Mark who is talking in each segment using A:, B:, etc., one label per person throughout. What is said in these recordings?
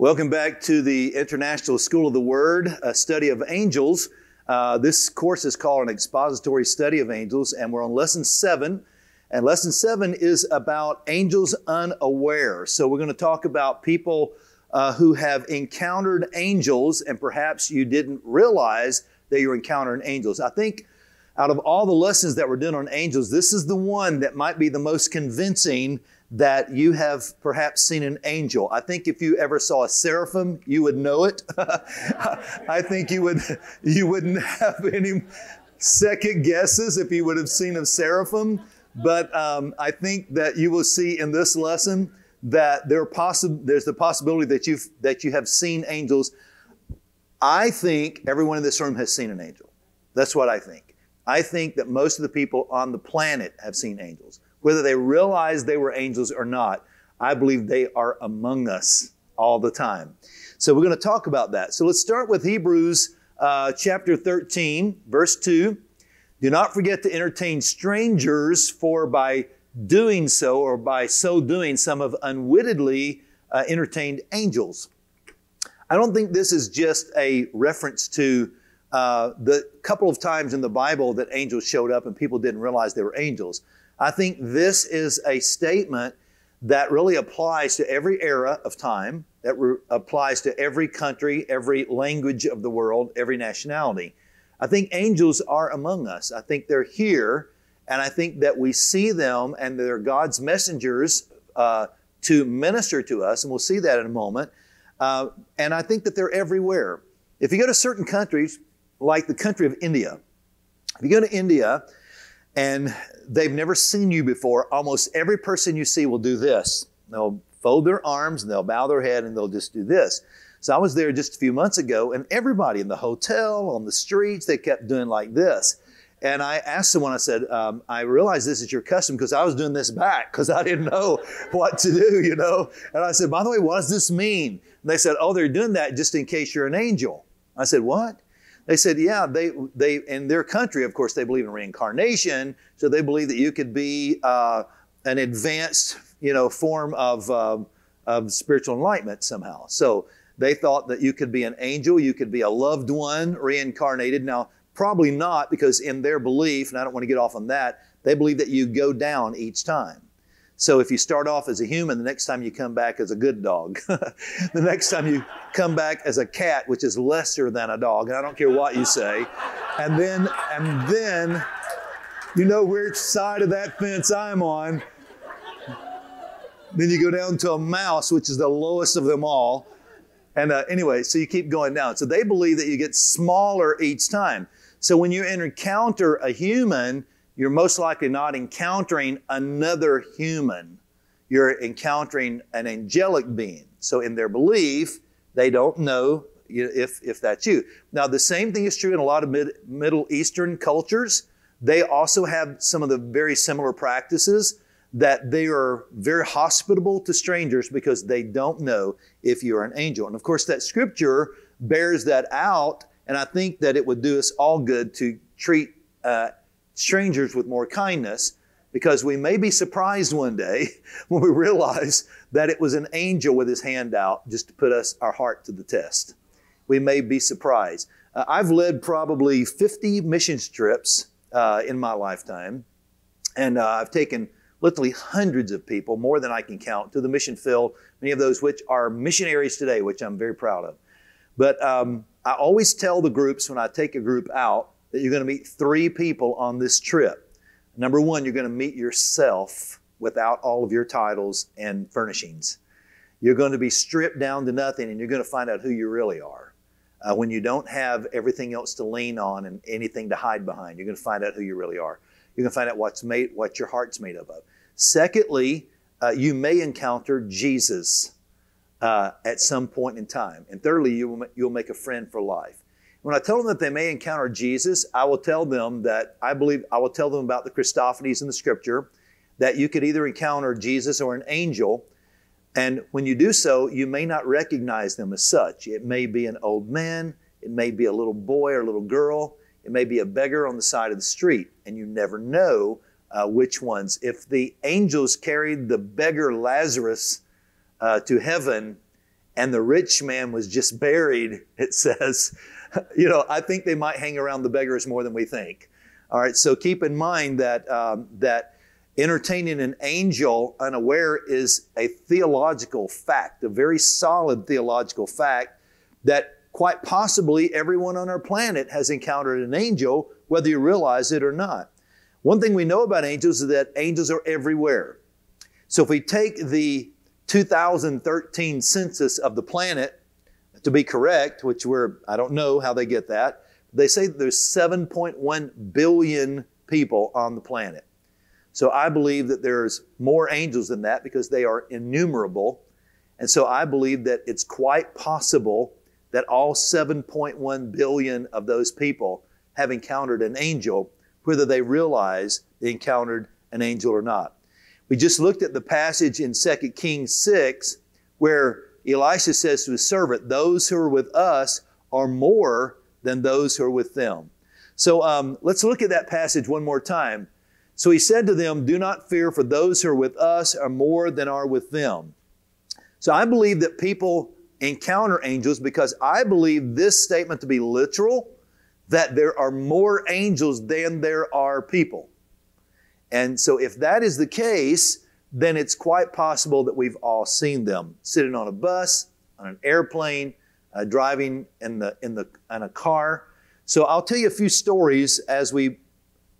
A: Welcome back to the International School of the Word, a study of angels. Uh, this course is called an expository study of angels, and we're on lesson seven. And lesson seven is about angels unaware. So we're going to talk about people uh, who have encountered angels, and perhaps you didn't realize that you're encountering angels. I think out of all the lessons that we're doing on angels, this is the one that might be the most convincing that you have perhaps seen an angel. I think if you ever saw a seraphim, you would know it. I think you would you wouldn't have any second guesses if you would have seen a seraphim. But um, I think that you will see in this lesson that there possi- there's the possibility that you that you have seen angels. I think everyone in this room has seen an angel. That's what I think. I think that most of the people on the planet have seen angels. Whether they realize they were angels or not, I believe they are among us all the time. So we're going to talk about that. So let's start with Hebrews uh, chapter 13, verse 2. Do not forget to entertain strangers, for by doing so, or by so doing, some have unwittingly uh, entertained angels. I don't think this is just a reference to uh, the couple of times in the Bible that angels showed up and people didn't realize they were angels. I think this is a statement that really applies to every era of time, that re- applies to every country, every language of the world, every nationality. I think angels are among us. I think they're here, and I think that we see them and they're God's messengers uh, to minister to us, and we'll see that in a moment. Uh, and I think that they're everywhere. If you go to certain countries, like the country of India, if you go to India, and they've never seen you before, almost every person you see will do this. They'll fold their arms and they'll bow their head and they'll just do this. So I was there just a few months ago, and everybody in the hotel, on the streets, they kept doing like this. And I asked someone, I said, um, I realize this is your custom because I was doing this back because I didn't know what to do, you know. And I said, by the way, what does this mean? And they said, oh, they're doing that just in case you're an angel. I said, what? They said, yeah, they, they, in their country, of course, they believe in reincarnation. So they believe that you could be uh, an advanced, you know, form of, uh, of spiritual enlightenment somehow. So they thought that you could be an angel, you could be a loved one reincarnated. Now, probably not because in their belief, and I don't want to get off on that, they believe that you go down each time. So if you start off as a human, the next time you come back as a good dog. the next time you come back as a cat, which is lesser than a dog, and I don't care what you say. And then, and then, you know which side of that fence I'm on. Then you go down to a mouse, which is the lowest of them all. And uh, anyway, so you keep going down. So they believe that you get smaller each time. So when you encounter a human, you're most likely not encountering another human. You're encountering an angelic being. So in their belief, they don't know if, if that's you. Now, the same thing is true in a lot of Mid, Middle Eastern cultures. They also have some of the very similar practices that they are very hospitable to strangers because they don't know if you're an angel. And of course, that scripture bears that out. And I think that it would do us all good to treat uh, strangers with more kindness because we may be surprised one day when we realize that it was an angel with his hand out just to put us our heart to the test. We may be surprised. Uh, I've led probably 50 mission trips uh, in my lifetime, and uh, I've taken literally hundreds of people, more than I can count, to the mission field, many of those which are missionaries today, which I'm very proud of. But um, I always tell the groups when I take a group out that you're going to meet three people on this trip. Number one, you're going to meet yourself without all of your titles and furnishings. You're going to be stripped down to nothing and you're going to find out who you really are. Uh, when you don't have everything else to lean on and anything to hide behind, you're going to find out who you really are. You're going to find out what's made, what your heart's made up of. Secondly, uh, you may encounter Jesus uh, at some point in time. And thirdly, you will, you'll make a friend for life. When I tell them that they may encounter Jesus, I will tell them that I believe I will tell them about the Christophanies in the scripture, that you could either encounter Jesus or an angel. And when you do so, you may not recognize them as such. It may be an old man, it may be a little boy or a little girl, it may be a beggar on the side of the street, and you never know uh, which ones. If the angels carried the beggar Lazarus uh, to heaven, and the rich man was just buried, it says, you know, I think they might hang around the beggars more than we think. All right, so keep in mind that um, that entertaining an angel unaware is a theological fact, a very solid theological fact that quite possibly everyone on our planet has encountered an angel, whether you realize it or not. One thing we know about angels is that angels are everywhere. So if we take the 2013 census of the planet to be correct, which we're, I don't know how they get that, they say there's 7.1 billion people on the planet. So I believe that there's more angels than that because they are innumerable. And so I believe that it's quite possible that all 7.1 billion of those people have encountered an angel, whether they realize they encountered an angel or not. We just looked at the passage in 2 Kings 6 where Elisha says to his servant, Those who are with us are more than those who are with them. So um, let's look at that passage one more time. So he said to them, Do not fear, for those who are with us are more than are with them. So I believe that people encounter angels because I believe this statement to be literal that there are more angels than there are people. And so, if that is the case, then it's quite possible that we've all seen them sitting on a bus, on an airplane, uh, driving in the in the in a car. So I'll tell you a few stories as we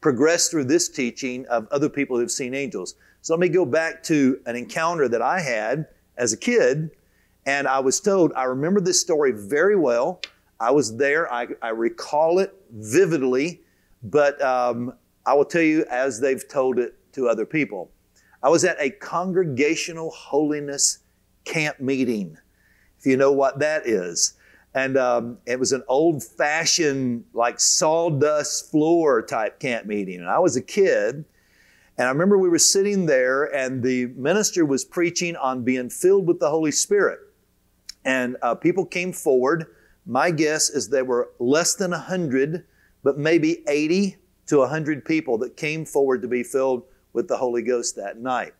A: progress through this teaching of other people who've seen angels. So let me go back to an encounter that I had as a kid, and I was told I remember this story very well. I was there. I, I recall it vividly, but um, I will tell you as they've told it to other people. I was at a congregational holiness camp meeting, if you know what that is. And um, it was an old fashioned, like sawdust floor type camp meeting. And I was a kid. And I remember we were sitting there, and the minister was preaching on being filled with the Holy Spirit. And uh, people came forward. My guess is there were less than 100, but maybe 80 to 100 people that came forward to be filled with the Holy Ghost that night.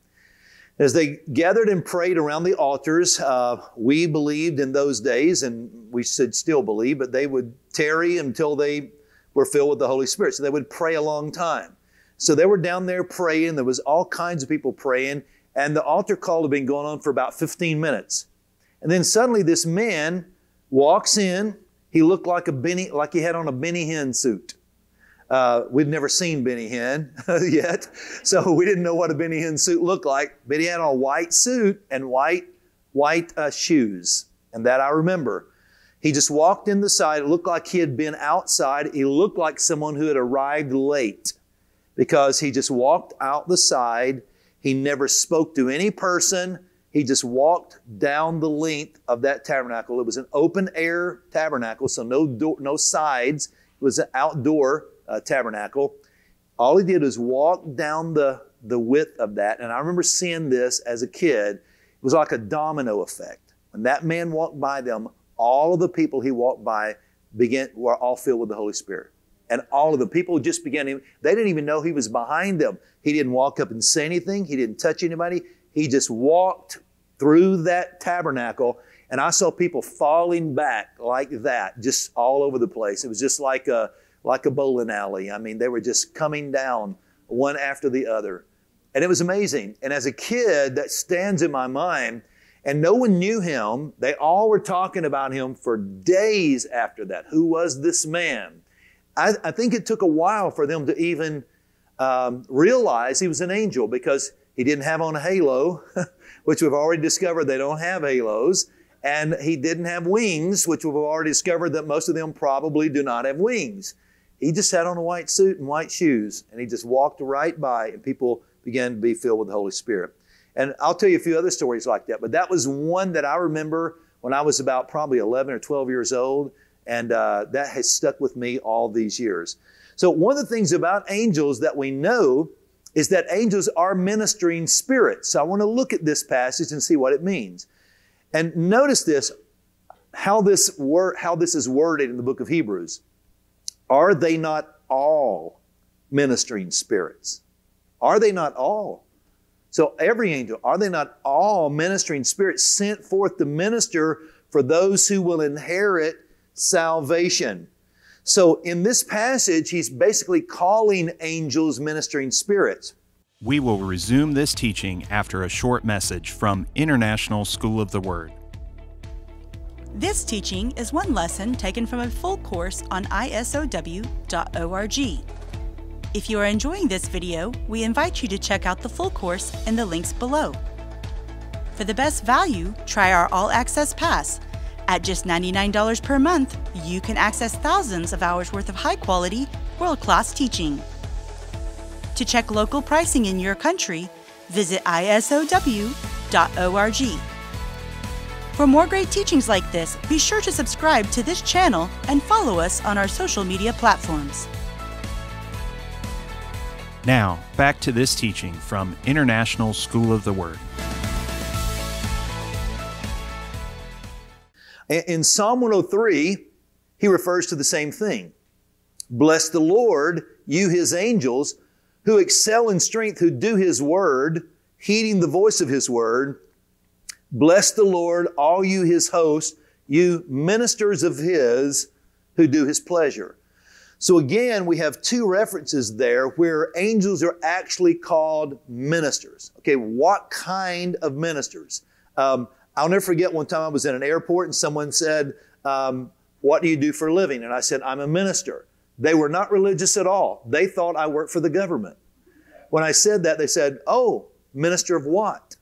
A: As they gathered and prayed around the altars, uh, we believed in those days, and we should still believe, but they would tarry until they were filled with the Holy Spirit. So they would pray a long time. So they were down there praying. There was all kinds of people praying, and the altar call had been going on for about 15 minutes. And then suddenly this man walks in. He looked like a Benny, like he had on a Benny Hinn suit. Uh, we'd never seen Benny Hinn yet, so we didn't know what a Benny Hinn suit looked like. But he had a white suit and white white uh, shoes, and that I remember. He just walked in the side. It looked like he had been outside. He looked like someone who had arrived late because he just walked out the side. He never spoke to any person. He just walked down the length of that tabernacle. It was an open air tabernacle, so no door, no sides. It was an outdoor uh, tabernacle. All he did was walk down the, the width of that. And I remember seeing this as a kid. It was like a domino effect. When that man walked by them, all of the people he walked by began, were all filled with the Holy Spirit. And all of the people just began, they didn't even know he was behind them. He didn't walk up and say anything. He didn't touch anybody. He just walked through that tabernacle and I saw people falling back like that, just all over the place. It was just like a, like a bowling alley. I mean, they were just coming down one after the other. And it was amazing. And as a kid, that stands in my mind. And no one knew him. They all were talking about him for days after that. Who was this man? I, I think it took a while for them to even um, realize he was an angel because he didn't have on a halo, which we've already discovered they don't have halos. And he didn't have wings, which we've already discovered that most of them probably do not have wings. He just had on a white suit and white shoes, and he just walked right by, and people began to be filled with the Holy Spirit. And I'll tell you a few other stories like that, but that was one that I remember when I was about probably 11 or 12 years old, and uh, that has stuck with me all these years. So, one of the things about angels that we know is that angels are ministering spirits. So, I want to look at this passage and see what it means. And notice this how this, how this is worded in the book of Hebrews. Are they not all ministering spirits? Are they not all? So every angel, are they not all ministering spirits sent forth to minister for those who will inherit salvation? So in this passage, he's basically calling angels ministering spirits.
B: We will resume this teaching after a short message from International School of the Word.
C: This teaching is one lesson taken from a full course on isow.org. If you are enjoying this video, we invite you to check out the full course in the links below. For the best value, try our All Access Pass. At just $99 per month, you can access thousands of hours worth of high quality, world class teaching. To check local pricing in your country, visit isow.org. For more great teachings like this, be sure to subscribe to this channel and follow us on our social media platforms.
B: Now, back to this teaching from International School of the Word.
A: In Psalm 103, he refers to the same thing. Bless the Lord, you his angels, who excel in strength, who do his word, heeding the voice of his word. Bless the Lord, all you his hosts, you ministers of his who do his pleasure. So again, we have two references there where angels are actually called ministers. Okay, what kind of ministers? Um, I'll never forget one time I was in an airport and someone said, um, What do you do for a living? And I said, I'm a minister. They were not religious at all. They thought I worked for the government. When I said that, they said, Oh, minister of what?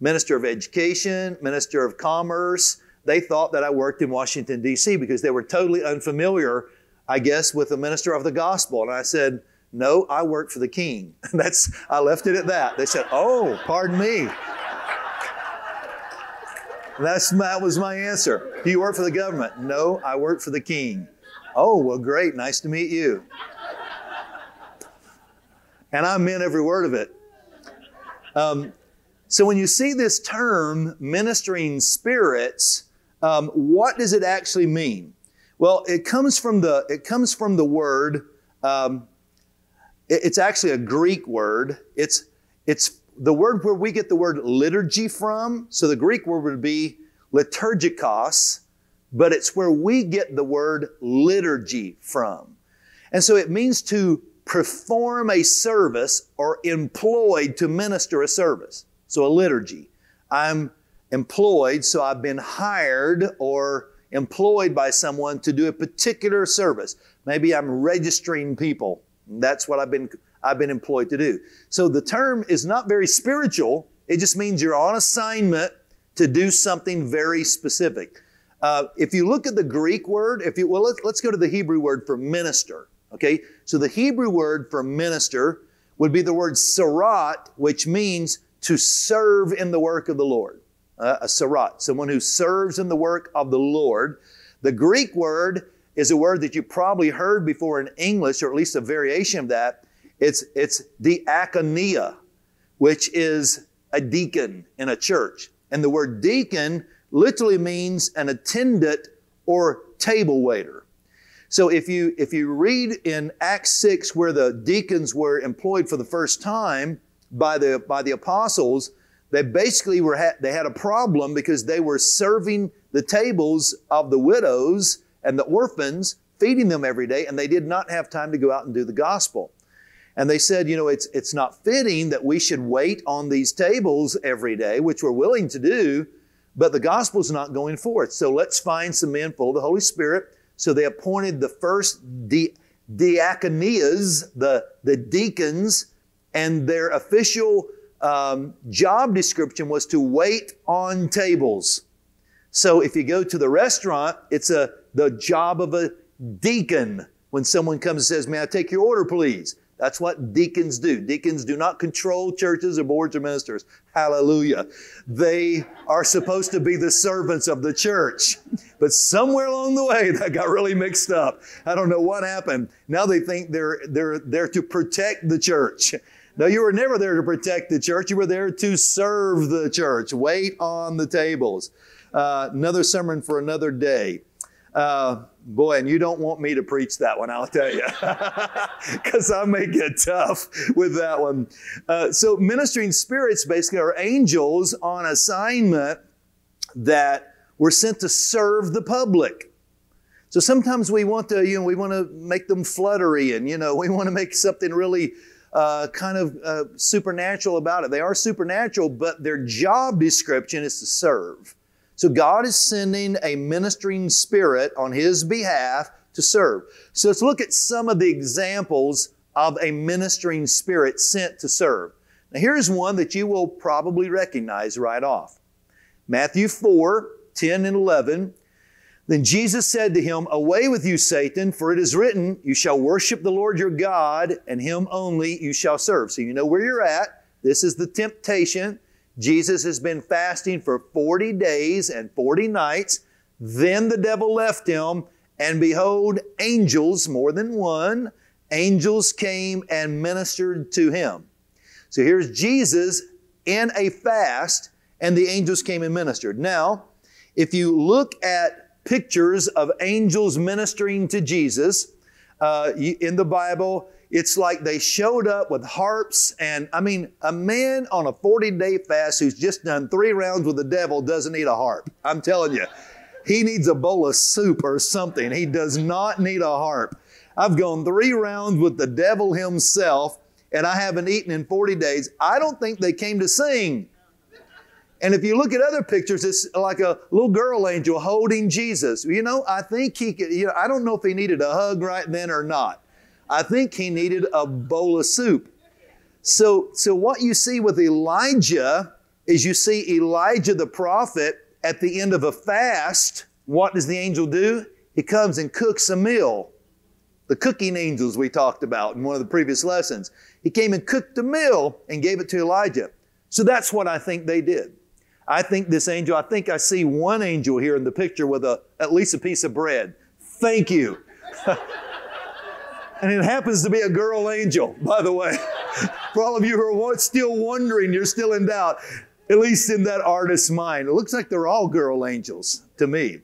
A: Minister of Education, Minister of Commerce. They thought that I worked in Washington, D.C. because they were totally unfamiliar I guess, with the minister of the gospel. And I said, No, I work for the king. That's I left it at that. They said, Oh, pardon me. That's that was my answer. Do you work for the government? No, I work for the king. Oh, well, great. Nice to meet you. And I meant every word of it. Um, so when you see this term, ministering spirits, um, what does it actually mean? Well, it comes from the it comes from the word. Um, it, it's actually a Greek word. It's it's the word where we get the word liturgy from. So the Greek word would be liturgikos, but it's where we get the word liturgy from. And so it means to perform a service or employed to minister a service. So a liturgy. I'm employed, so I've been hired or employed by someone to do a particular service. Maybe I'm registering people. That's what I've been, I've been employed to do. So the term is not very spiritual. It just means you're on assignment to do something very specific. Uh, if you look at the Greek word, if you, well, let's, let's go to the Hebrew word for minister. Okay. So the Hebrew word for minister would be the word sarat, which means to serve in the work of the Lord uh, a sarat, someone who serves in the work of the Lord. The Greek word is a word that you probably heard before in English, or at least a variation of that. It's, it's diakonia, which is a deacon in a church. And the word deacon literally means an attendant or table waiter. So if you, if you read in Acts 6 where the deacons were employed for the first time by the, by the apostles, they basically were ha- they had a problem because they were serving the tables of the widows and the orphans, feeding them every day, and they did not have time to go out and do the gospel. And they said, you know, it's it's not fitting that we should wait on these tables every day, which we're willing to do, but the gospel's not going forth. So let's find some men full of the Holy Spirit. So they appointed the first di- diakonias, the, the deacons, and their official um, job description was to wait on tables. So if you go to the restaurant, it's a the job of a deacon. When someone comes and says, "May I take your order, please?" That's what deacons do. Deacons do not control churches or boards or ministers. Hallelujah. They are supposed to be the servants of the church. But somewhere along the way, that got really mixed up. I don't know what happened. Now they think they're, they're there to protect the church. No, you were never there to protect the church. You were there to serve the church. Wait on the tables. Uh, another sermon for another day. Uh, boy, and you don't want me to preach that one, I'll tell you, because I may get tough with that one. Uh, so, ministering spirits basically are angels on assignment that were sent to serve the public. So sometimes we want to, you know, we want to make them fluttery and, you know, we want to make something really uh, kind of uh, supernatural about it. They are supernatural, but their job description is to serve. So God is sending a ministering spirit on His behalf to serve. So let's look at some of the examples of a ministering spirit sent to serve. Now here's one that you will probably recognize right off. Matthew 4, 10 and 11. Then Jesus said to him, Away with you, Satan, for it is written, You shall worship the Lord your God, and him only you shall serve. So you know where you're at. This is the temptation. Jesus has been fasting for 40 days and 40 nights. Then the devil left him, and behold, angels, more than one, angels came and ministered to him. So here's Jesus in a fast, and the angels came and ministered. Now, if you look at pictures of angels ministering to Jesus uh, in the Bible. It's like they showed up with harps, and I mean, a man on a 40 day fast who's just done three rounds with the devil doesn't need a harp. I'm telling you, he needs a bowl of soup or something. He does not need a harp. I've gone three rounds with the devil himself, and I haven't eaten in 40 days. I don't think they came to sing. And if you look at other pictures, it's like a little girl angel holding Jesus. You know, I think he could, you know, I don't know if he needed a hug right then or not. I think he needed a bowl of soup. So, so what you see with Elijah is you see Elijah the prophet at the end of a fast. What does the angel do? He comes and cooks a meal. The cooking angels we talked about in one of the previous lessons. He came and cooked a meal and gave it to Elijah. So that's what I think they did. I think this angel, I think I see one angel here in the picture with a, at least a piece of bread. Thank you. and it happens to be a girl angel, by the way. For all of you who are still wondering, you're still in doubt, at least in that artist's mind. It looks like they're all girl angels to me.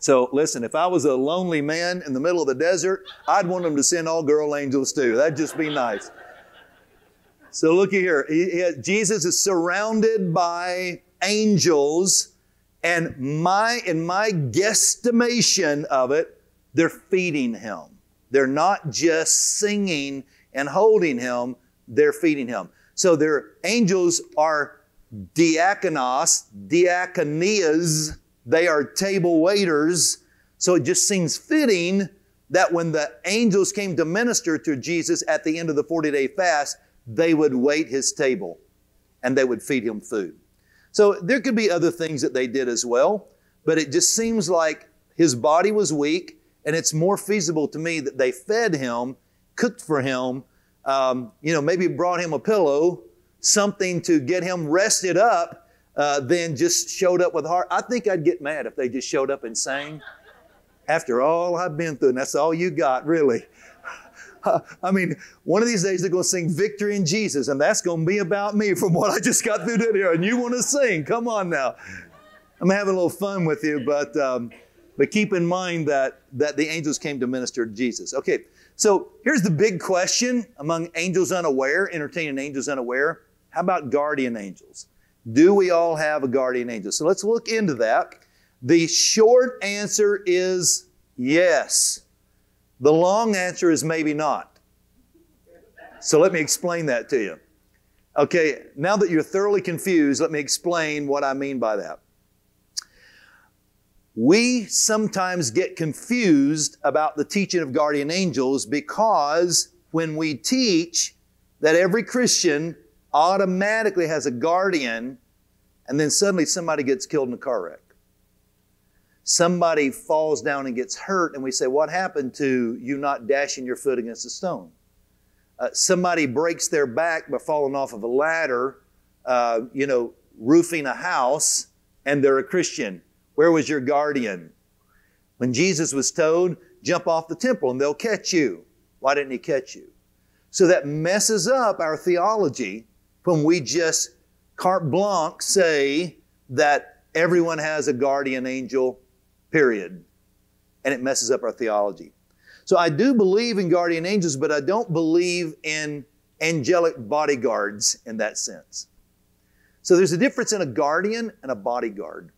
A: So listen, if I was a lonely man in the middle of the desert, I'd want them to send all girl angels too. That'd just be nice. So look here. He, he, Jesus is surrounded by angels, and my, in my guesstimation of it, they're feeding him. They're not just singing and holding him, they're feeding him. So their angels are diakonos, diakonias, they are table waiters. So it just seems fitting that when the angels came to minister to Jesus at the end of the 40 day fast, they would wait his table and they would feed him food. So there could be other things that they did as well, but it just seems like his body was weak, and it's more feasible to me that they fed him, cooked for him, um, you know, maybe brought him a pillow, something to get him rested up, uh, than just showed up with heart. I think I'd get mad if they just showed up and sang. After all I've been through, and that's all you got, really. I mean, one of these days they're going to sing Victory in Jesus, and that's going to be about me from what I just got through doing here. And you want to sing? Come on now. I'm having a little fun with you, but um, but keep in mind that that the angels came to minister to Jesus. Okay, so here's the big question among angels unaware, entertaining angels unaware. How about guardian angels? Do we all have a guardian angel? So let's look into that. The short answer is yes. The long answer is maybe not. So let me explain that to you. Okay, now that you're thoroughly confused, let me explain what I mean by that. We sometimes get confused about the teaching of guardian angels because when we teach that every Christian automatically has a guardian, and then suddenly somebody gets killed in a car wreck somebody falls down and gets hurt, and we say, What happened to you not dashing your foot against a stone? Uh, somebody breaks their back by falling off of a ladder, uh, you know, roofing a house, and they're a Christian. Where was your guardian? When Jesus was told, Jump off the temple and they'll catch you. Why didn't he catch you? So that messes up our theology when we just carte blanche say that everyone has a guardian angel period. and it messes up our theology. So I do believe in guardian angels, but I don't believe in angelic bodyguards in that sense. So there's a difference in a guardian and a bodyguard.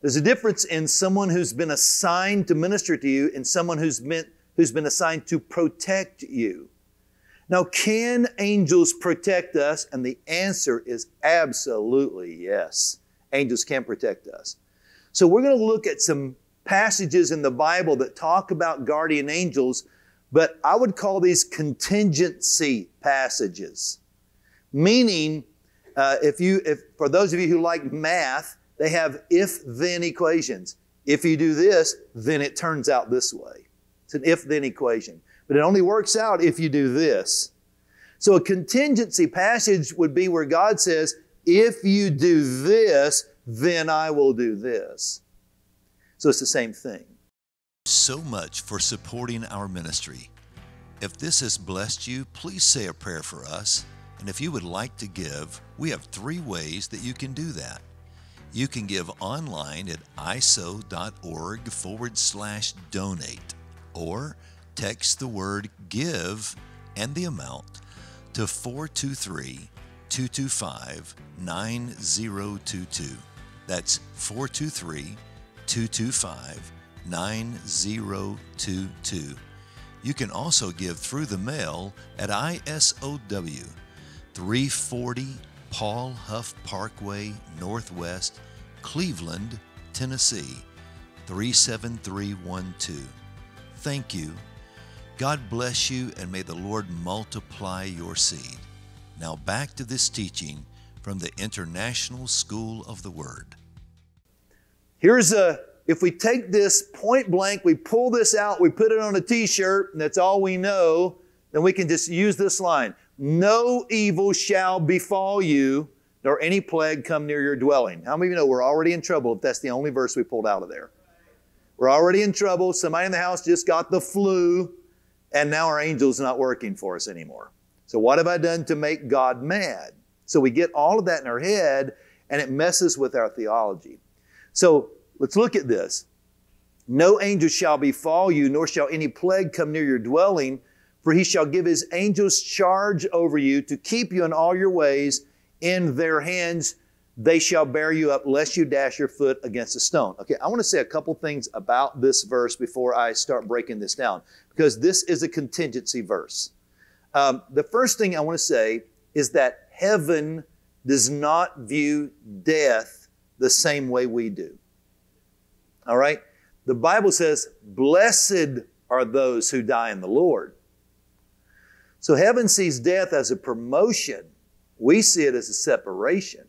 A: There's a difference in someone who's been assigned to minister to you and someone who's been, who's been assigned to protect you. Now, can angels protect us? And the answer is absolutely yes. Angels can protect us. So we're going to look at some passages in the Bible that talk about guardian angels, but I would call these contingency passages. Meaning, uh, if you, if for those of you who like math, they have if-then equations. If you do this, then it turns out this way. It's an if-then equation. But it only works out if you do this. So a contingency passage would be where God says, if you do this, then I will do this. So it's the same thing.
D: So much for supporting our ministry. If this has blessed you, please say a prayer for us. And if you would like to give, we have three ways that you can do that. You can give online at isow.org forward slash donate, or text the word give and the amount to 423 225 9022. That's 423 225 9022. You can also give through the mail at ISOW 340 Paul Huff Parkway Northwest, Cleveland, Tennessee 37312. Thank you. God bless you and may the Lord multiply your seed. Now back to this teaching from the International School of the Word.
A: Here's a, if we take this point blank, we pull this out, we put it on a t shirt, and that's all we know, then we can just use this line No evil shall befall you, nor any plague come near your dwelling. How many of you know we're already in trouble if that's the only verse we pulled out of there? We're already in trouble. Somebody in the house just got the flu, and now our angel's not working for us anymore. So, what have I done to make God mad? So, we get all of that in our head, and it messes with our theology. So let's look at this. No angel shall befall you, nor shall any plague come near your dwelling, for he shall give his angels charge over you to keep you in all your ways. In their hands they shall bear you up, lest you dash your foot against a stone. Okay, I want to say a couple things about this verse before I start breaking this down, because this is a contingency verse. Um, the first thing I want to say is that heaven does not view death the same way we do. All right? The Bible says, Blessed are those who die in the Lord. So heaven sees death as a promotion. We see it as a separation.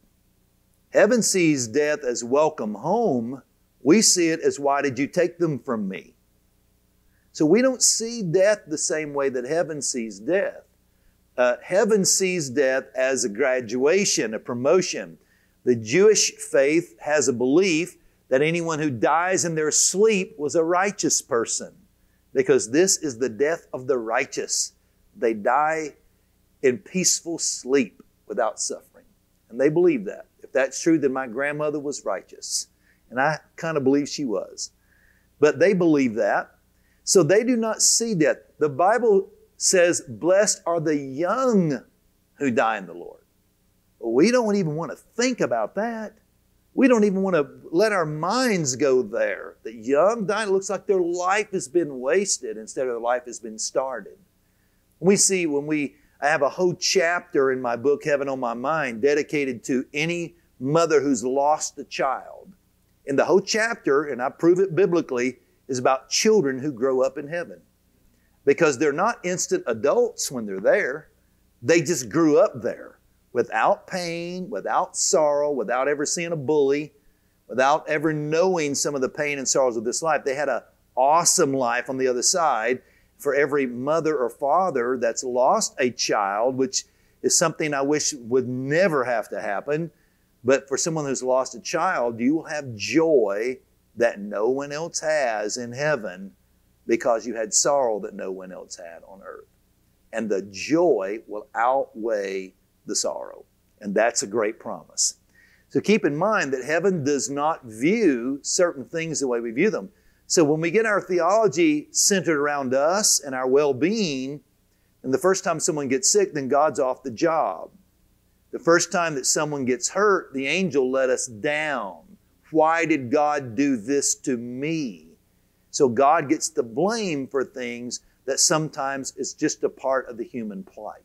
A: Heaven sees death as welcome home. We see it as why did you take them from me? So we don't see death the same way that heaven sees death. Uh, heaven sees death as a graduation, a promotion. The Jewish faith has a belief that anyone who dies in their sleep was a righteous person because this is the death of the righteous. They die in peaceful sleep without suffering. And they believe that. If that's true, then my grandmother was righteous. And I kind of believe she was. But they believe that. So they do not see death. The Bible says, Blessed are the young who die in the Lord. We don't even want to think about that. We don't even want to let our minds go there. The young dying looks like their life has been wasted instead of their life has been started. We see when we, I have a whole chapter in my book, Heaven on My Mind, dedicated to any mother who's lost a child. And the whole chapter, and I prove it biblically, is about children who grow up in heaven. Because they're not instant adults when they're there, they just grew up there without pain, without sorrow, without ever seeing a bully, without ever knowing some of the pain and sorrows of this life. They had an awesome life on the other side. For every mother or father that's lost a child, which is something I wish would never have to happen, but for someone who's lost a child, you will have joy that no one else has in heaven because you had sorrow that no one else had on earth. And the joy will outweigh the sorrow. And that's a great promise. So keep in mind that heaven does not view certain things the way we view them. So when we get our theology centered around us and our well being, and the first time someone gets sick, then God's off the job. The first time that someone gets hurt, the angel let us down. Why did God do this to me? So God gets the blame for things that sometimes is just a part of the human plight.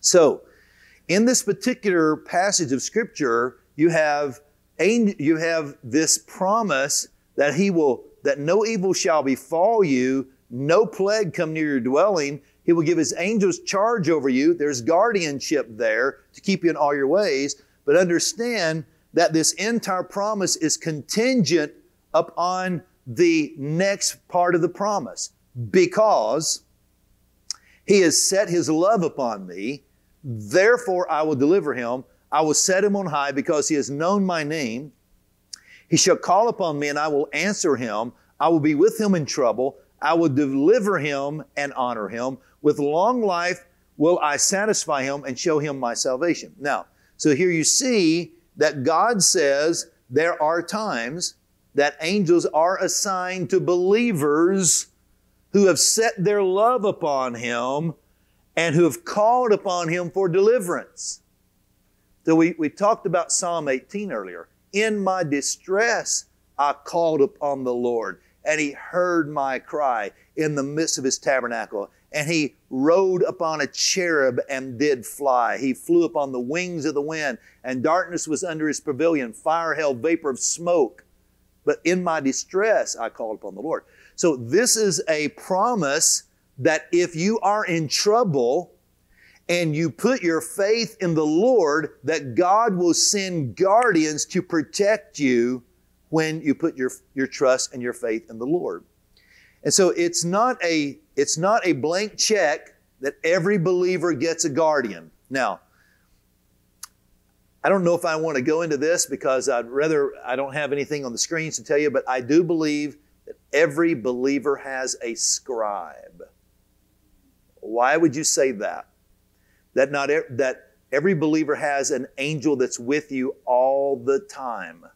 A: So, in this particular passage of Scripture, you have you have this promise that he will that no evil shall befall you, no plague come near your dwelling. He will give his angels charge over you. There's guardianship there to keep you in all your ways. But understand that this entire promise is contingent upon the next part of the promise because he has set his love upon me. Therefore, I will deliver him. I will set him on high because he has known my name. He shall call upon me and I will answer him. I will be with him in trouble. I will deliver him and honor him. With long life will I satisfy him and show him my salvation. Now, so here you see that God says there are times that angels are assigned to believers who have set their love upon him and who have called upon him for deliverance. So we, we talked about Psalm 18 earlier. In my distress, I called upon the Lord, and he heard my cry in the midst of his tabernacle. And he rode upon a cherub and did fly. He flew upon the wings of the wind, and darkness was under his pavilion, fire held vapor of smoke. But in my distress, I called upon the Lord. So this is a promise that if you are in trouble, and you put your faith in the Lord, that God will send guardians to protect you when you put your, your trust and your faith in the Lord. And so it's not a it's not a blank check that every believer gets a guardian. Now, I don't know if I want to go into this because I'd rather I don't have anything on the screens to tell you, but I do believe that every believer has a scribe. Why would you say that? that not that every believer has an angel that's with you all the time.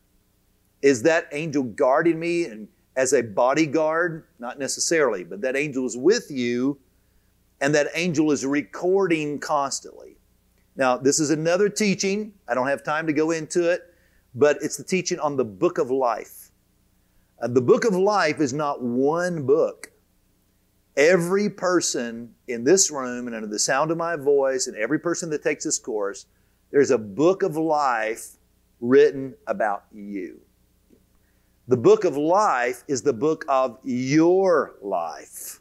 A: Is that angel guarding me and as a bodyguard? Not necessarily, but that angel is with you and that angel is recording constantly. Now, this is another teaching. I don't have time to go into it, but it's the teaching on the book of life. Uh, the book of life is not one book. Every person in this room and under the sound of my voice, and every person that takes this course, there's a book of life written about you. The book of life is the book of your life.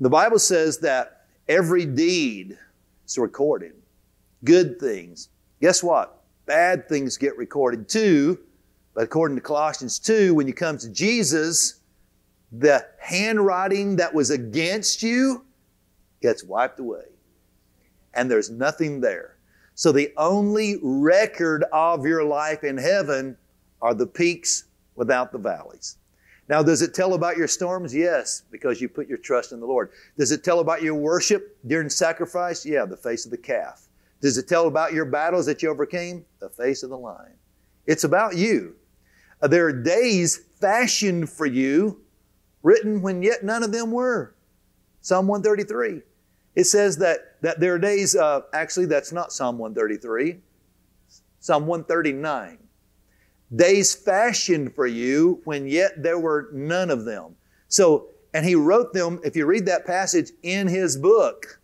A: The Bible says that every deed is recorded. Good things. Guess what? Bad things get recorded too. But according to Colossians 2, when you come to Jesus, the handwriting that was against you gets wiped away. And there's nothing there. So the only record of your life in heaven are the peaks without the valleys. Now, does it tell about your storms? Yes, because you put your trust in the Lord. Does it tell about your worship during sacrifice? Yeah, the face of the calf. Does it tell about your battles that you overcame? The face of the lion. It's about you. Uh, there are days fashioned for you written when yet none of them were. Psalm 133. It says that, that there are days, uh, actually, that's not Psalm 133, Psalm 139. Days fashioned for you when yet there were none of them. So, and he wrote them, if you read that passage, in his book.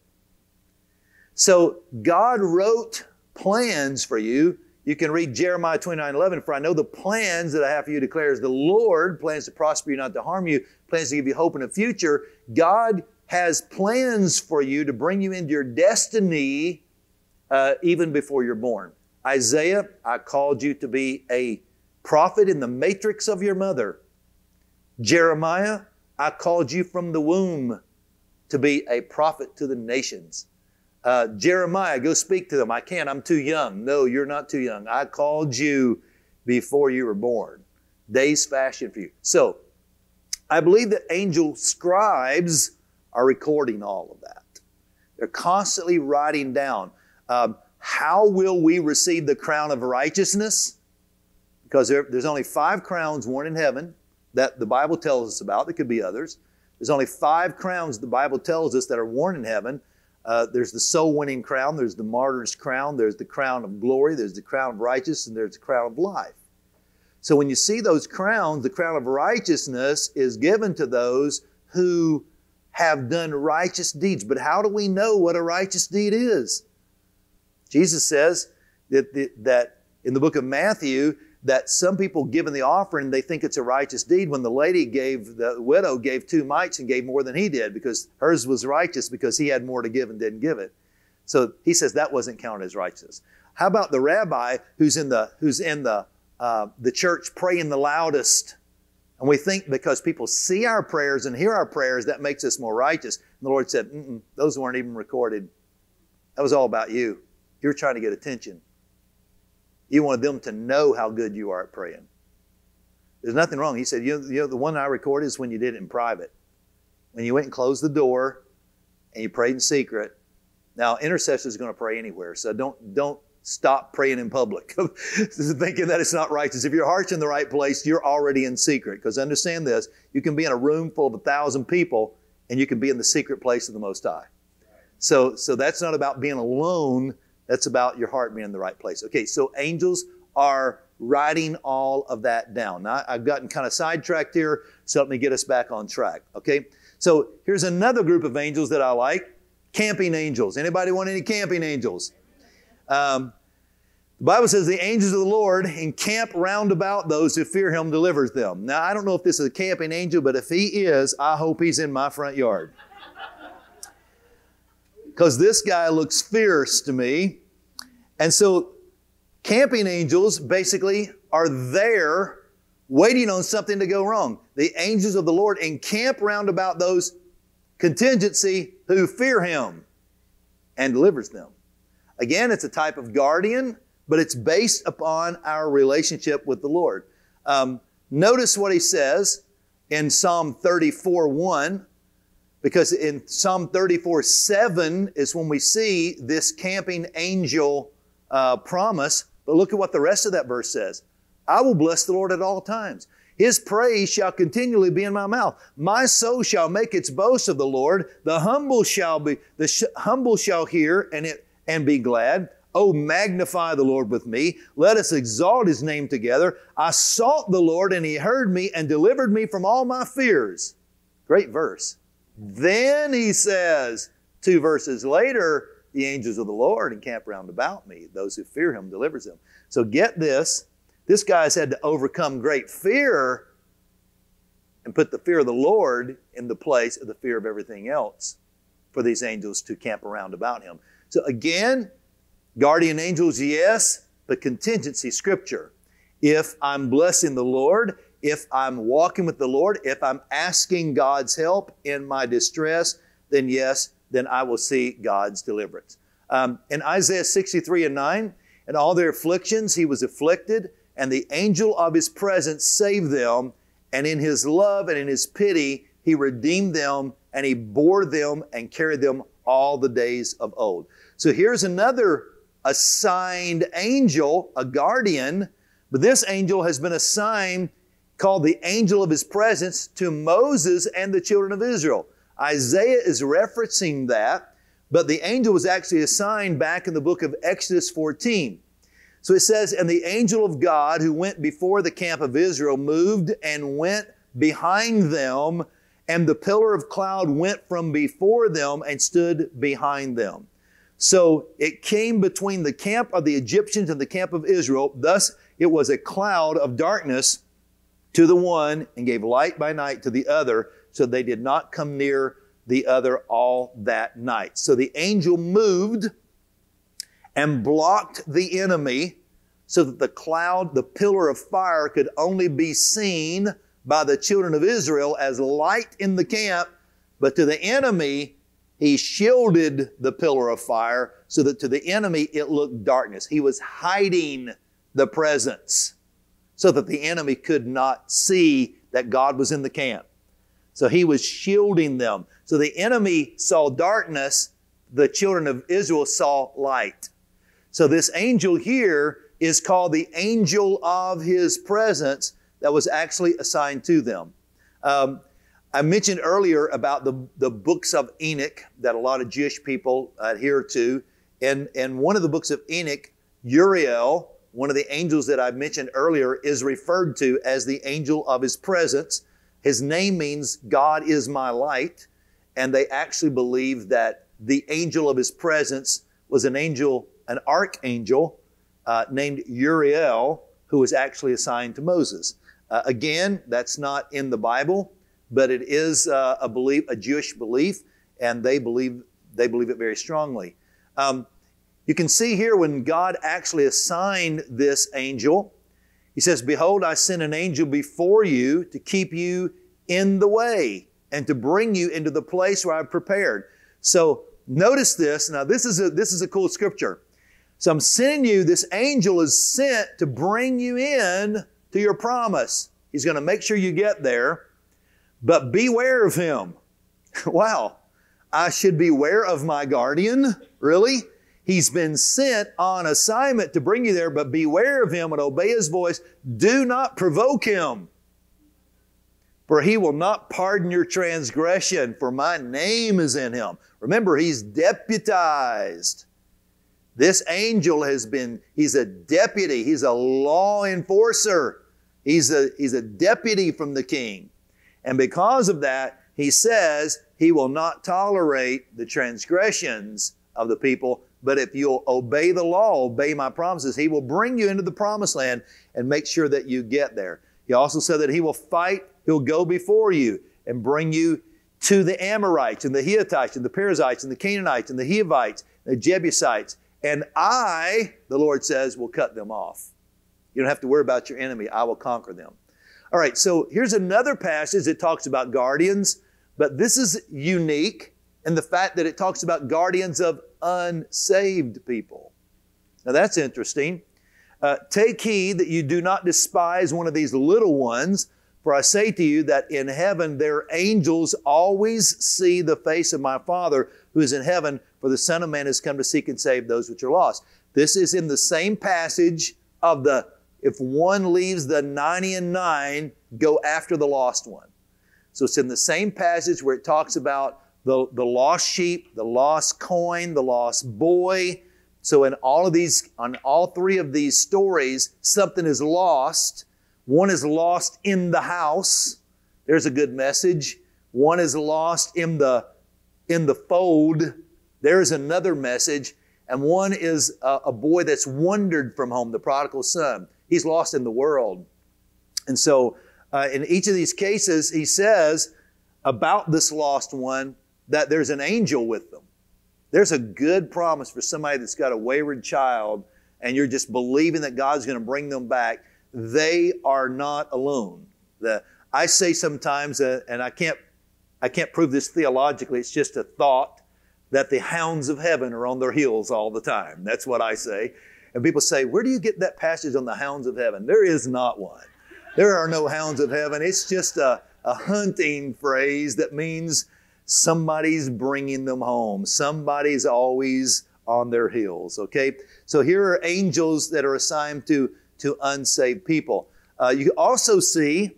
A: So, God wrote plans for you you can read Jeremiah 29 11. For I know the plans that I have for you, declares the Lord, plans to prosper you, not to harm you, plans to give you hope in the future. God has plans for you to bring you into your destiny uh, even before you're born. Isaiah, I called you to be a prophet in the matrix of your mother. Jeremiah, I called you from the womb to be a prophet to the nations. Uh, Jeremiah, go speak to them. I can't, I'm too young. No, you're not too young. I called you before you were born. Days fashioned for you. So, I believe that angel scribes are recording all of that. They're constantly writing down um, how will we receive the crown of righteousness? Because there, there's only five crowns, worn in heaven, that the Bible tells us about. There could be others. There's only five crowns the Bible tells us that are worn in heaven. Uh, there's the soul winning crown, there's the martyr's crown, there's the crown of glory, there's the crown of righteousness, and there's the crown of life. So when you see those crowns, the crown of righteousness is given to those who have done righteous deeds. But how do we know what a righteous deed is? Jesus says that, that in the book of Matthew, that some people given the offering, they think it's a righteous deed when the lady gave, the widow gave two mites and gave more than he did because hers was righteous because he had more to give and didn't give it. So he says that wasn't counted as righteous. How about the rabbi who's in the, who's in the, uh, the church praying the loudest? And we think because people see our prayers and hear our prayers, that makes us more righteous. And the Lord said, those weren't even recorded. That was all about you. You were trying to get attention. You wanted them to know how good you are at praying. There's nothing wrong. He said, you know, you know, the one I recorded is when you did it in private. When you went and closed the door and you prayed in secret. Now, intercessor is going to pray anywhere, so don't, don't stop praying in public, thinking that it's not righteous. If your heart's in the right place, you're already in secret. Because understand this, you can be in a room full of a thousand people and you can be in the secret place of the Most High. So, so that's not about being alone. That's about your heart being in the right place. Okay, so angels are writing all of that down. Now, I've gotten kind of sidetracked here, so let me get us back on track. Okay, so here's another group of angels that I like camping angels. Anybody want any camping angels? Um, the Bible says the angels of the Lord encamp round about those who fear him, delivers them. Now, I don't know if this is a camping angel, but if he is, I hope he's in my front yard because this guy looks fierce to me. And so, camping angels basically are there waiting on something to go wrong. The angels of the Lord encamp round about those contingency who fear him and delivers them. Again, it's a type of guardian, but it's based upon our relationship with the Lord. Um, notice what he says in Psalm 34 1. Because in Psalm 34 7 is when we see this camping angel uh, promise. But look at what the rest of that verse says I will bless the Lord at all times. His praise shall continually be in my mouth. My soul shall make its boast of the Lord. The humble shall be, the sh- humble shall hear and it, and be glad. Oh, magnify the Lord with me. Let us exalt his name together. I sought the Lord and he heard me and delivered me from all my fears. Great verse. Then he says, two verses later, the angels of the Lord encamp round about me. Those who fear him delivers them. So get this. This guy's had to overcome great fear and put the fear of the Lord in the place of the fear of everything else for these angels to camp around about him. So again, guardian angels, yes, but contingency scripture. If I'm blessing the Lord, if I'm walking with the Lord, if I'm asking God's help in my distress, then yes, then I will see God's deliverance. Um, in Isaiah 63 and 9, in all their afflictions he was afflicted, and the angel of his presence saved them, and in his love and in his pity he redeemed them, and he bore them and carried them all the days of old. So here's another assigned angel, a guardian, but this angel has been assigned called the angel of his presence to Moses and the children of Israel. Isaiah is referencing that, but the angel was actually assigned back in the book of Exodus 14. So it says, And the angel of God who went before the camp of Israel moved and went behind them, and the pillar of cloud went from before them and stood behind them. So it came between the camp of the Egyptians and the camp of Israel. Thus, it was a cloud of darkness to the one and gave light by night to the other, so they did not come near the other all that night. So the angel moved and blocked the enemy so that the cloud, the pillar of fire, could only be seen by the children of Israel as light in the camp, but to the enemy, he shielded the pillar of fire so that to the enemy it looked darkness. He was hiding the presence so that the enemy could not see that God was in the camp. So he was shielding them. So the enemy saw darkness, the children of Israel saw light. So this angel here is called the angel of his presence that was actually assigned to them. Um, I mentioned earlier about the, the books of Enoch that a lot of Jewish people adhere to. And, and one of the books of Enoch, Uriel, one of the angels that I mentioned earlier, is referred to as the angel of his presence. His name means God is my light. And they actually believe that the angel of his presence was an angel, an archangel uh, named Uriel, who was actually assigned to Moses. Uh, again, that's not in the Bible, but it is uh, a belief, a Jewish belief, and they believe they believe it very strongly. Um, you can see here when God actually assigned this angel, He says, "Behold, I send an angel before you to keep you in the way and to bring you into the place where I've prepared." So notice this. Now, this is a this is a cool scripture. So I'm sending you. This angel is sent to bring you in to your promise. He's going to make sure you get there, but beware of him. wow. I should beware of my guardian? Really? He's been sent on assignment to bring you there, but beware of him and obey his voice. Do not provoke him, for he will not pardon your transgression, for my name is in him. Remember, he's deputized. This angel has been, he's a deputy, he's a law enforcer. He's a, he's a deputy from the king. And because of that, he says he will not tolerate the transgressions of the people, but if you'll obey the law, obey my promises, he will bring you into the promised land and make sure that you get there. He also said that he will fight, he'll go before you and bring you to the Amorites and the Hittites and the Perizzites and the Canaanites and the Hivites, the Jebusites, and I, the Lord says, will cut them off. You don't have to worry about your enemy. I will conquer them. All right, so here's another passage that talks about guardians, but this is unique in the fact that it talks about guardians of unsaved people. Now that's interesting. Uh, Take heed that you do not despise one of these little ones, for I say to you that in heaven their angels always see the face of my Father who is in heaven, for the Son of Man has come to seek and save those which are lost. This is in the same passage of the if one leaves the 90 and 9, go after the lost one. So it's in the same passage where it talks about the, the lost sheep, the lost coin, the lost boy. So in all of these, on all three of these stories, something is lost. One is lost in the house. There's a good message. One is lost in the in the fold. There's another message. And one is a, a boy that's wandered from home, the prodigal son. He's lost in the world. And so, uh, in each of these cases, he says about this lost one that there's an angel with them. There's a good promise for somebody that's got a wayward child and you're just believing that God's going to bring them back. They are not alone. The, I say sometimes, uh, and I can't, I can't prove this theologically, it's just a thought, that the hounds of heaven are on their heels all the time. That's what I say. And people say, Where do you get that passage on the hounds of heaven? There is not one. There are no hounds of heaven. It's just a, a hunting phrase that means somebody's bringing them home. Somebody's always on their heels, okay? So here are angels that are assigned to, to unsaved people. Uh, you also see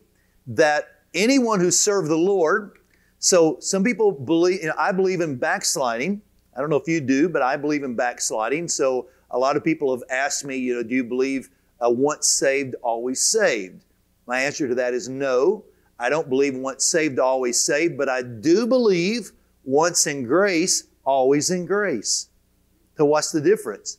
A: that anyone who served the Lord, so some people believe, you know, I believe in backsliding. I don't know if you do, but I believe in backsliding. So a lot of people have asked me, you know, do you believe uh, once saved, always saved? My answer to that is no. I don't believe once saved, always saved, but I do believe once in grace, always in grace. So what's the difference?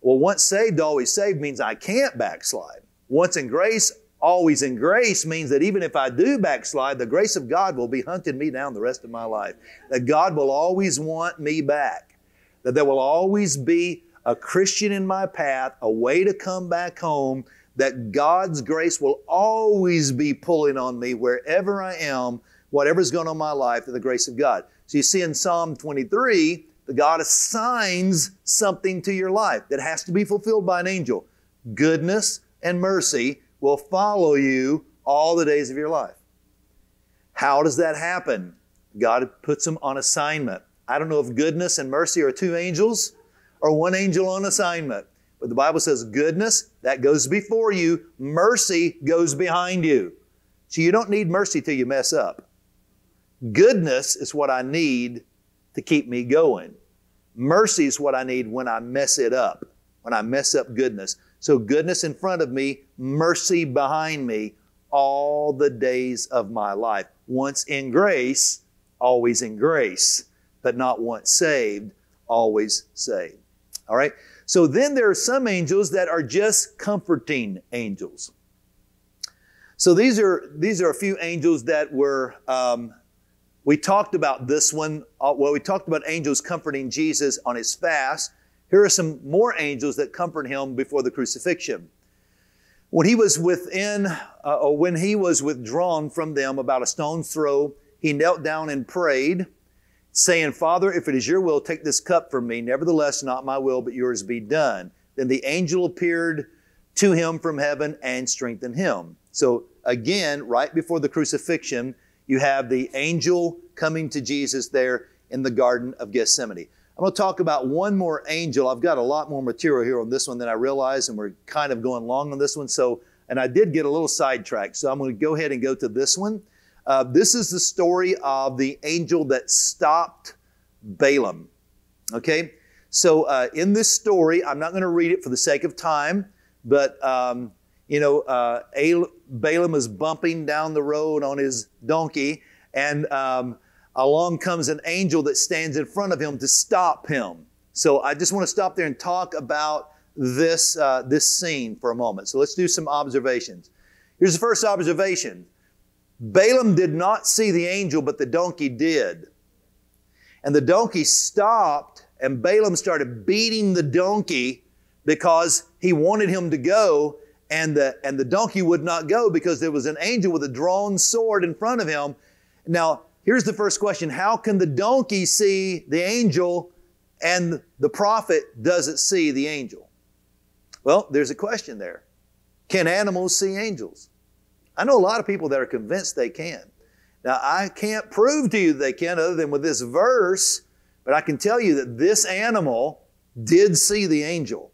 A: Well, once saved, always saved means I can't backslide. Once in grace, always in grace means that even if I do backslide, the grace of God will be hunting me down the rest of my life. That God will always want me back. That there will always be a Christian in my path, a way to come back home, that God's grace will always be pulling on me wherever I am, whatever's going on in my life, in the grace of God. So you see in Psalm 23, the God assigns something to your life that has to be fulfilled by an angel. Goodness and mercy will follow you all the days of your life. How does that happen? God puts them on assignment. I don't know if goodness and mercy are two angels or one angel on assignment. But the Bible says goodness, that goes before you. Mercy goes behind you. So you don't need mercy till you mess up. Goodness is what I need to keep me going. Mercy is what I need when I mess it up, when I mess up goodness. So goodness in front of me, mercy behind me all the days of my life. Once in grace, always in grace, but not once saved, always saved. All right? So then there are some angels that are just comforting angels. So these are these are a few angels that were um, we talked about this one. Uh, well, we talked about angels comforting Jesus on his fast. Here are some more angels that comfort him before the crucifixion. When he was within, uh, or when he was withdrawn from them about a stone's throw, he knelt down and prayed, saying, Father, if it is your will, take this cup from me. Nevertheless, not my will, but yours be done. Then the angel appeared to him from heaven and strengthened him. So again, right before the crucifixion, you have the angel coming to Jesus there in the Garden of Gethsemane. I'm going to talk about one more angel. I've got a lot more material here on this one than I realized, and we're kind of going long on this one. So, and I did get a little sidetracked. So I'm going to go ahead and go to this one. Uh, this is the story of the angel that stopped Balaam. Okay? So uh, in this story, I'm not going to read it for the sake of time, but um, you know, uh, Balaam is bumping down the road on his donkey, and um, along comes an angel that stands in front of him to stop him. So I just want to stop there and talk about this, uh, this scene for a moment. So let's do some observations. Here's the first observation Balaam did not see the angel, but the donkey did. And the donkey stopped, and Balaam started beating the donkey because he wanted him to go and the, and the donkey would not go because there was an angel with a drawn sword in front of him. Now, here's the first question How can the donkey see the angel and the prophet doesn't see the angel? Well, there's a question there. Can animals see angels? I know a lot of people that are convinced they can. Now, I can't prove to you they can other than with this verse, but I can tell you that this animal did see the angel.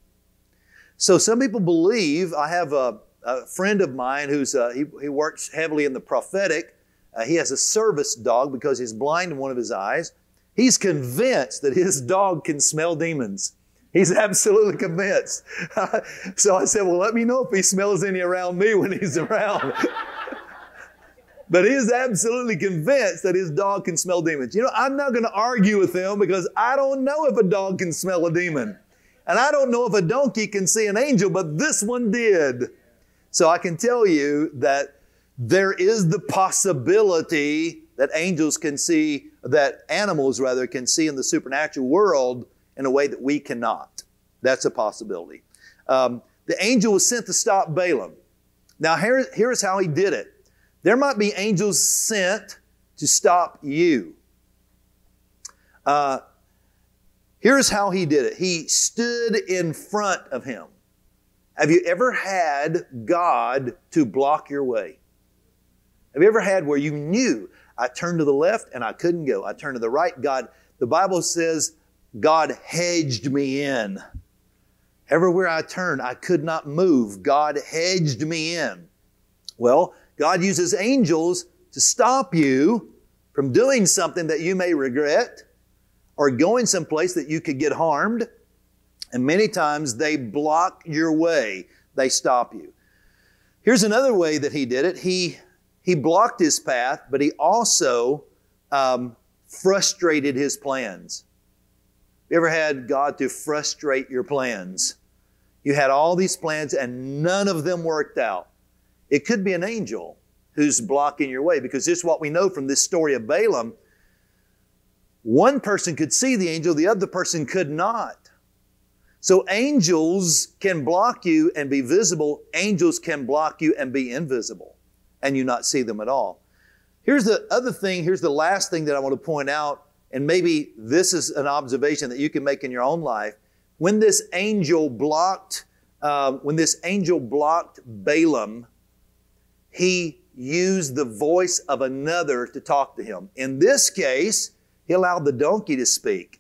A: So some people believe, I have a, a friend of mine who's, uh, he, he works heavily in the prophetic. Uh, he has a service dog because he's blind in one of his eyes. He's convinced that his dog can smell demons. He's absolutely convinced. so I said, Well, let me know if he smells any around me when he's around. but he is absolutely convinced that his dog can smell demons. You know, I'm not going to argue with him because I don't know if a dog can smell a demon. And I don't know if a donkey can see an angel, but this one did. So I can tell you that there is the possibility that angels can see, that animals rather can see in the supernatural world in a way that we cannot. That's a possibility. Um, the angel was sent to stop Balaam. Now, here, here's how he did it. There might be angels sent to stop you. Uh, Here's how he did it he stood in front of him. Have you ever had God to block your way? Have you ever had where you knew I turned to the left and I couldn't go? I turned to the right. God, the Bible says God hedged me in. Everywhere I turned, I could not move. God hedged me in. Well, God uses angels to stop you from doing something that you may regret or going someplace that you could get harmed. And many times they block your way, they stop you. Here's another way that he did it. He, he blocked his path, but he also um, frustrated his plans. You ever had God to frustrate your plans? You had all these plans and none of them worked out. It could be an angel who's blocking your way because this is what we know from this story of Balaam one person could see the angel, the other person could not. So angels can block you and be visible. Angels can block you and be invisible and you not see them at all. Here's the other thing, here's the last thing that I want to point out, and maybe this is an observation that you can make in your own life. When this angel blocked, uh, when this angel blocked Balaam, he used the voice of another to talk to him. In this case, he allowed the donkey to speak.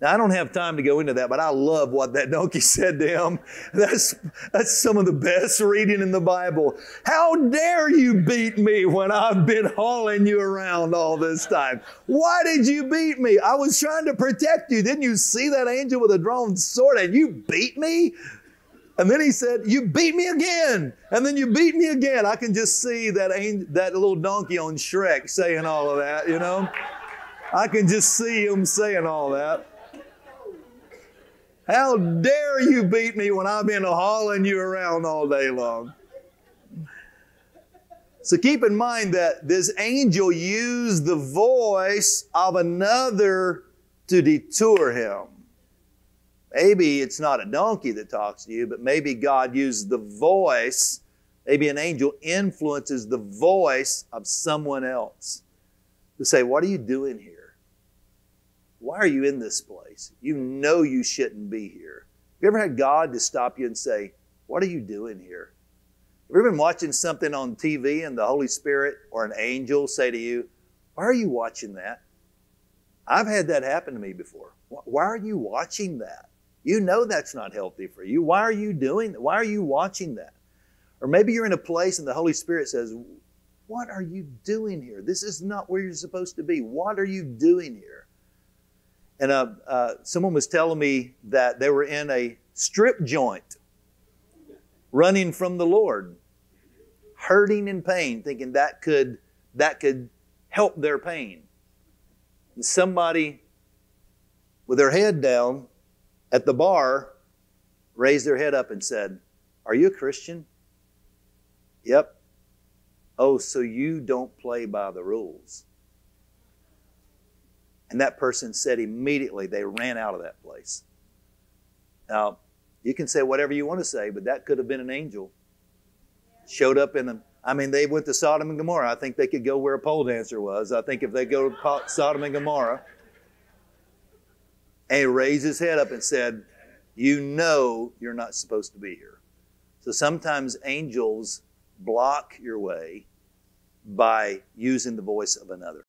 A: Now, I don't have time to go into that, but I love what that donkey said to him. That's, that's some of the best reading in the Bible. How dare you beat me when I've been hauling you around all this time? Why did you beat me? I was trying to protect you. Didn't you see that angel with a drawn sword and you beat me? And then he said, You beat me again. And then you beat me again. I can just see that, that little donkey on Shrek saying all of that, you know? I can just see him saying all that. How dare you beat me when I've been hauling you around all day long? So keep in mind that this angel used the voice of another to detour him. Maybe it's not a donkey that talks to you, but maybe God uses the voice. Maybe an angel influences the voice of someone else to say, What are you doing here? Why are you in this place? You know you shouldn't be here. Have you ever had God to stop you and say, What are you doing here? Have you ever been watching something on TV and the Holy Spirit or an angel say to you, Why are you watching that? I've had that happen to me before. Why are you watching that? You know that's not healthy for you. Why are you doing that? Why are you watching that? Or maybe you're in a place and the Holy Spirit says, What are you doing here? This is not where you're supposed to be. What are you doing here? And uh, uh, someone was telling me that they were in a strip joint, running from the Lord, hurting in pain, thinking that could that could help their pain. And somebody with their head down at the bar raised their head up and said, "Are you a Christian?" "Yep." "Oh, so you don't play by the rules." And that person said immediately they ran out of that place. Now, you can say whatever you want to say, but that could have been an angel. Showed up in a, I mean, they went to Sodom and Gomorrah. I think they could go where a pole dancer was. I think if they go to Sodom and Gomorrah, and he raised his head up and said, You know you're not supposed to be here. So sometimes angels block your way by using the voice of another.